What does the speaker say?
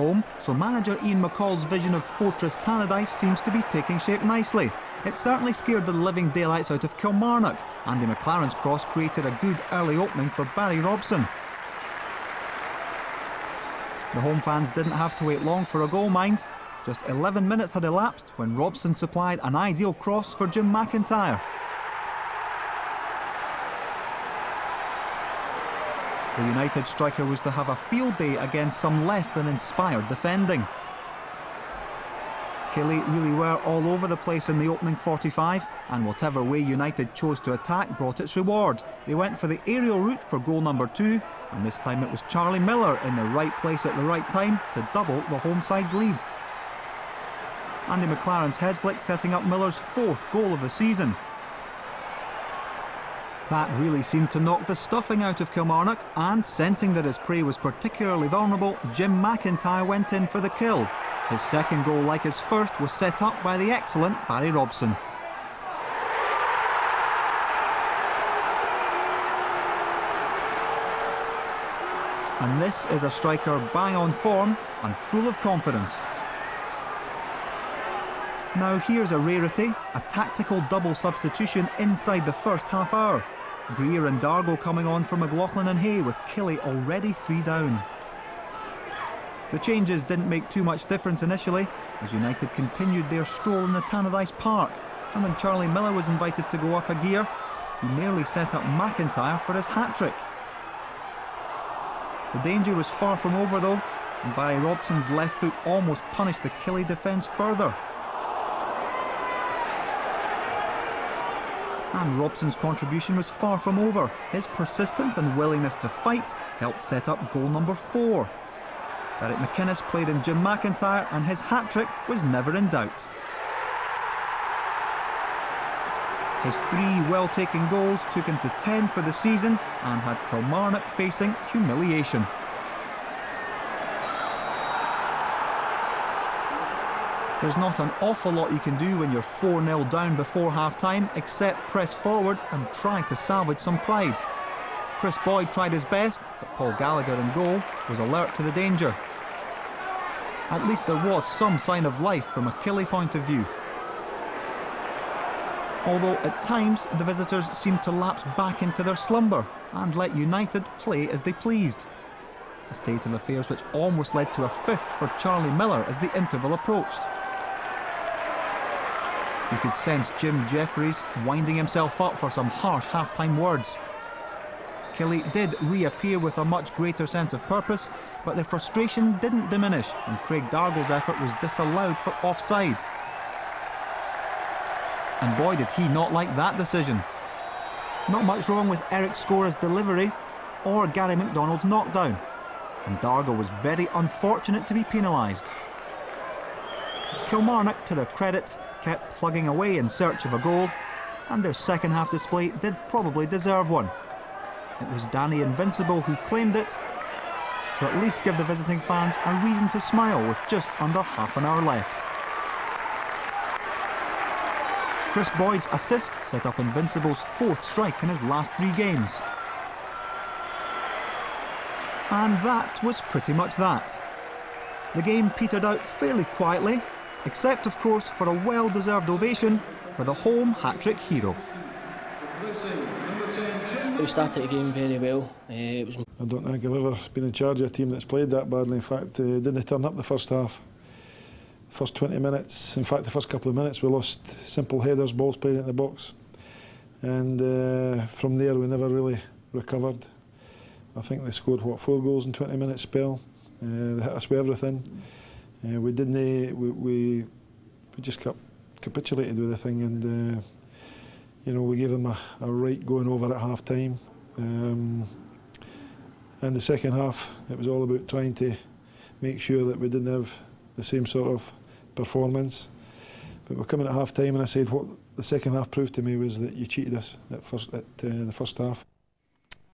home, so manager Ian McCall's vision of Fortress Tannadice seems to be taking shape nicely. It certainly scared the living daylights out of Kilmarnock. Andy McLaren's cross created a good early opening for Barry Robson. The home fans didn't have to wait long for a goal, mind. Just 11 minutes had elapsed when Robson supplied an ideal cross for Jim McIntyre. The United striker was to have a field day against some less than inspired defending. Killie really were all over the place in the opening 45, and whatever way United chose to attack brought its reward. They went for the aerial route for goal number two, and this time it was Charlie Miller in the right place at the right time to double the home side's lead. Andy McLaren's head flick setting up Miller's fourth goal of the season. That really seemed to knock the stuffing out of Kilmarnock, and sensing that his prey was particularly vulnerable, Jim McIntyre went in for the kill. His second goal, like his first, was set up by the excellent Barry Robson. And this is a striker bang on form and full of confidence. Now here's a rarity, a tactical double substitution inside the first half hour. Greer and Dargo coming on for McLaughlin and Hay with Killie already three down. The changes didn't make too much difference initially as United continued their stroll in the Tannadice Park and when Charlie Miller was invited to go up a gear he nearly set up McIntyre for his hat-trick. The danger was far from over though and Barry Robson's left foot almost punished the Killie defence further. And Robson's contribution was far from over. His persistence and willingness to fight helped set up goal number four. Derek McInnes played in Jim McIntyre and his hat-trick was never in doubt. His three well-taken goals took him to 10 for the season and had Kilmarnock facing humiliation. There's not an awful lot you can do when you're 4-0 down before half-time except press forward and try to salvage some pride. Kris Boyd tried his best, but Paul Gallacher in goal was alert to the danger. At least there was some sign of life from a Killie point of view. Although at times the visitors seemed to lapse back into their slumber and let United play as they pleased. A state of affairs which almost led to a fifth for Charlie Miller as the interval approached. You could sense Jim Jeffries winding himself up for some harsh half-time words. Killie did reappear with a much greater sense of purpose, but their frustration didn't diminish and Craig Dargo's effort was disallowed for offside. And boy did he not like that decision. Not much wrong with Eric Skora's delivery or Gary McDonald's knockdown, and Dargall was very unfortunate to be penalised. Kilmarnock, to their credit, kept plugging away in search of a goal, and their second half display did probably deserve one. It was Danny Invincible who claimed it, to at least give the visiting fans a reason to smile with just under half an hour left. Kris Boyd's assist set up Invincible's fourth strike in his last three games. And that was pretty much that. The game petered out fairly quietly, except of course for a well-deserved ovation for the home hat-trick hero. We started the game very well. Uh, it was I don't think I've ever been in charge of a team that's played that badly. In fact, uh, didn't turn up the first half. First 20 minutes, in fact the first couple of minutes we lost simple headers, balls played in the box. And uh, from there we never really recovered. I think they scored, what, four goals in 20 minutes spell. Uh, they hit us with everything. Uh, we didn't. Uh, we, we we just kept capitulated with the thing, and uh, you know we gave them a, a right going over at half time. Um, and the second half, it was all about trying to make sure that we didn't have the same sort of performance. But we're coming at half time, and I said what the second half proved to me was that you cheated us at, first, at uh, the first half.